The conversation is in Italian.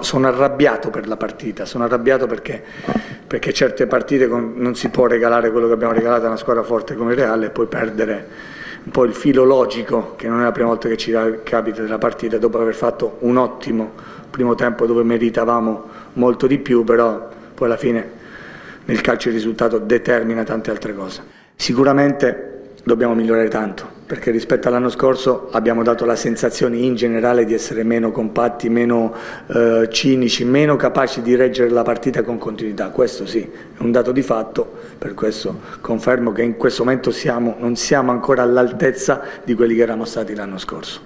Sono arrabbiato per la partita, sono arrabbiato perché, perché certe partite con, non si può regalare quello che abbiamo regalato a una squadra forte come il Reale e poi perdere un po' il filo logico, che non è la prima volta che ci capita della partita, dopo aver fatto un ottimo primo tempo dove meritavamo molto di più, però poi alla fine nel calcio il risultato determina tante altre cose. Sicuramente dobbiamo migliorare tanto perché rispetto all'anno scorso abbiamo dato la sensazione in generale di essere meno compatti, meno eh, cinici, meno capaci di reggere la partita con continuità. Questo sì, è un dato di fatto, per questo confermo che in questo momento siamo, non siamo ancora all'altezza di quelli che eravamo stati l'anno scorso.